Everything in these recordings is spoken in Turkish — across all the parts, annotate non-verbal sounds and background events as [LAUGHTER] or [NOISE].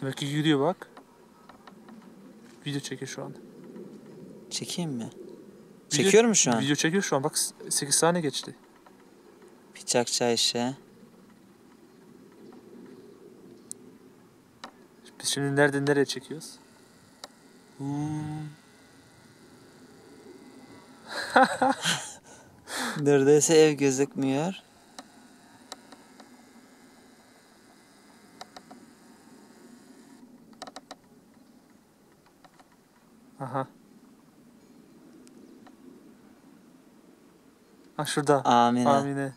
Demek ki yürüyor bak. Video çekiyor şu an. Çekeyim mi? Video- Çekiyor mu şu an? Video çekiyor şu an. Bak 8 saniye geçti. Bıçakçı Ayşe. Biz şimdi nereden nereye çekiyoruz? Hmm. Neredeyse ev gözükmüyor. Aha. Ha şurada. Amine. Amine.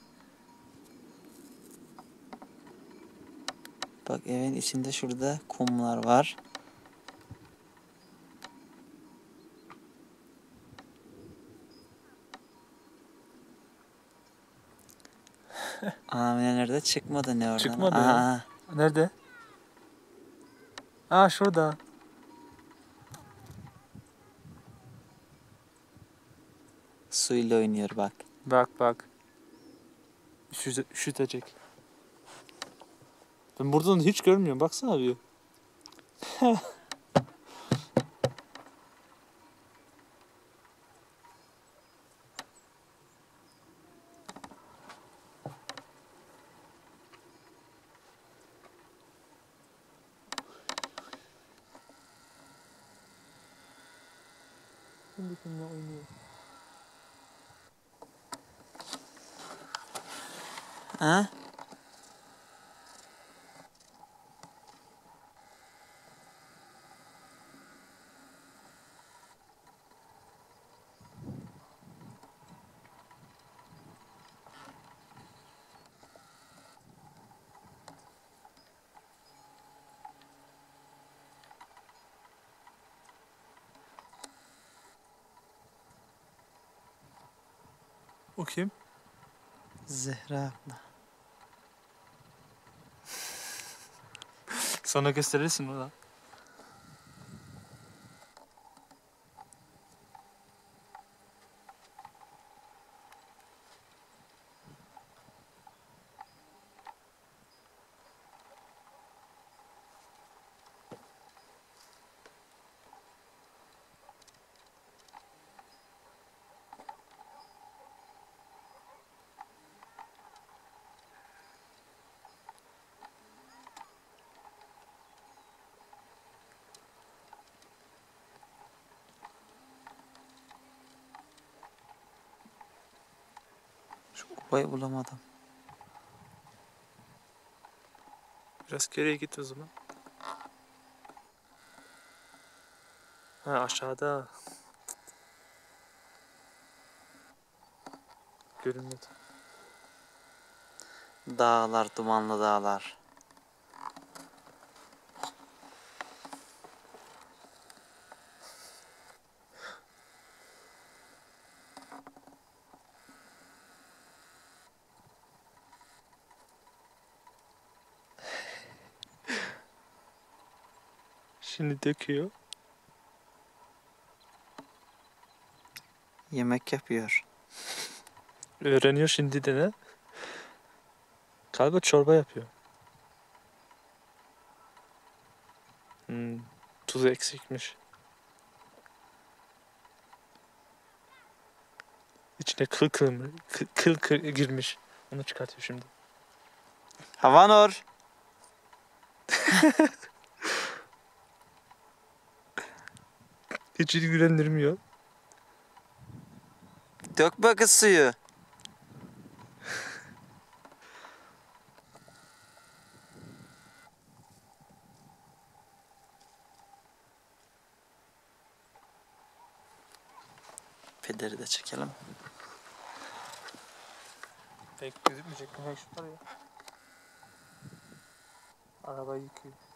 Bak evin içinde şurada kumlar var. [LAUGHS] Amine nerede? Çıkmadı ne oradan? Çıkmadı. Aa, Nerede? Aa şurada. suyla oynuyor bak. Bak bak. Üşüte, üşütecek. Ben buradan hiç görmüyorum. Baksana bir. Şimdi kimle oynuyor? Ha? O kim? Zehra abla. Sonra gösterirsin ona. Şu kupayı bulamadım. Biraz geriye git o zaman. Ha aşağıda. Görünmedi. Dağlar, dumanlı dağlar. Şimdi döküyor. Yemek yapıyor. Öğreniyor şimdi de ne? Galiba çorba yapıyor. Hmm, tuzu eksikmiş. İçine kıl kıl, kıl, kıl, kıl girmiş. Onu çıkartıyor şimdi. Havanur. [LAUGHS] Hiç ilgilendirmiyor. Dökme kız suyu. Pederi de çekelim. Pek gözükmeyecek mi? Şu var ya. Arabayı yıkıyor.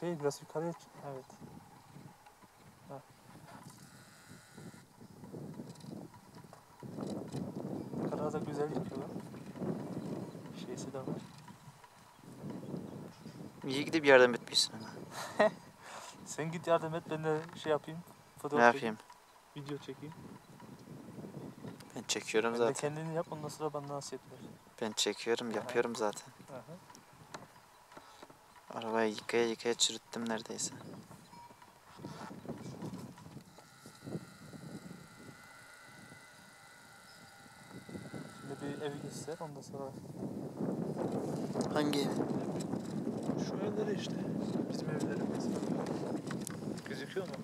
Şey biraz yukarıya. Evet. Ha. Da güzel yıkıyorlar. Şeysi de var. İyi gidip yardım etmişsin ama. [LAUGHS] Sen git yardım et ben de şey yapayım. Fotoğraf Ne çekeyim, yapayım? video çekeyim. Ben çekiyorum Ben de zaten. kendini yap ondan sonra bana nasip ver. Ben çekiyorum, yapıyorum zaten. Aha. Arabayı yıkaya yıkaya çürüttüm neredeyse. Şimdi bir evi göster ondan sonra Hangi ev? şu evleri işte bizim evlerimiz. Gözüküyor mu?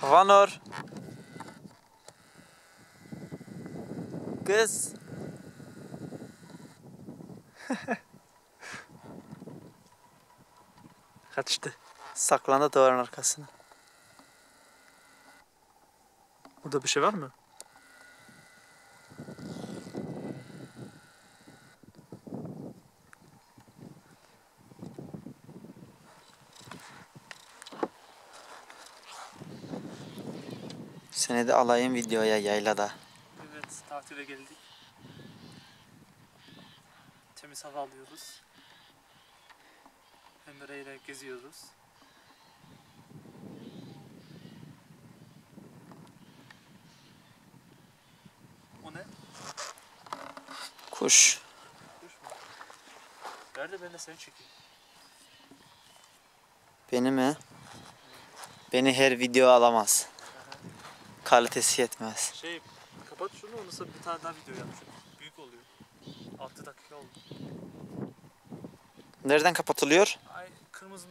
Havanur. Kız. [LAUGHS] Kaçtı. Saklandı duvarın arkasına. Burada bir şey var mı? Seni de alayım videoya yaylada. Evet tatile geldik. Temiz hava alıyoruz. Emre ile geziyoruz. O ne? Kuş. Kuş mu? Ver de ben de seni çekeyim. Beni mi? Beni her video alamaz. Kalitesi yetmez. Şey kapat şunu ondan sonra bir tane daha video yapacağım. Büyük oluyor. 6 dakika oldu. Nereden kapatılıyor? Ay kırmızı